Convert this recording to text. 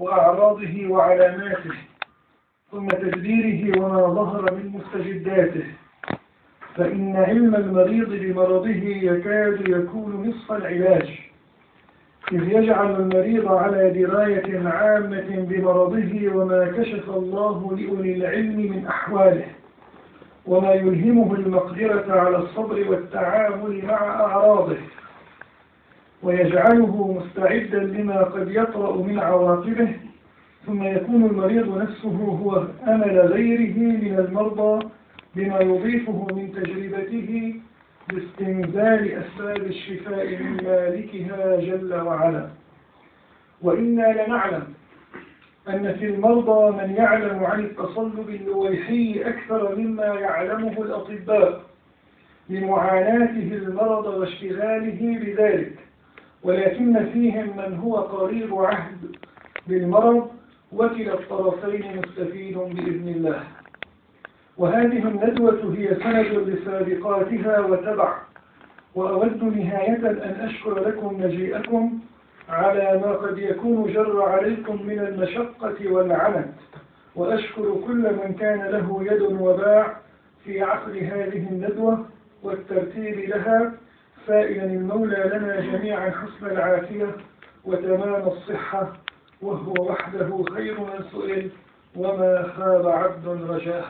وأعراضه وعلاماته ثم تدبيره وما ظهر من مستجداته. فإن علم المريض بمرضه يكاد يكون نصف العلاج. إذ يجعل المريض على دراية عامة بمرضه وما كشف الله لأولي العلم من أحواله. وما يلهمه المقدرة على الصبر والتعامل مع أعراضه. ويجعله مستعدا لما قد يطرأ من عواقبه ثم يكون المريض نفسه هو أمل غيره من المرضى بما يضيفه من تجربته باستنزال أسباب الشفاء من مالكها جل وعلا. وإنا لنعلم أن في المرضى من يعلم عن التصلب اللويحي أكثر مما يعلمه الأطباء لمعاناته المرض واشتغاله بذلك. ولكن فيهم من هو قريب عهد بالمرض وكلا الطرفين مستفيد بإذن الله. وهذه الندوة هي سند لسابقاتها وتبع وأود نهاية أن أشكر لكم مجيئكم على ما قد يكون جر عليكم من المشقة والعنت وأشكر كل من كان له يد وباع في عقد هذه الندوة والترتيب لها. سائلا المولى لنا جميعا حسن العافية وتمام الصحة وهو وحده خير من سئل وما خاب عبد رجاه.